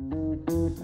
Música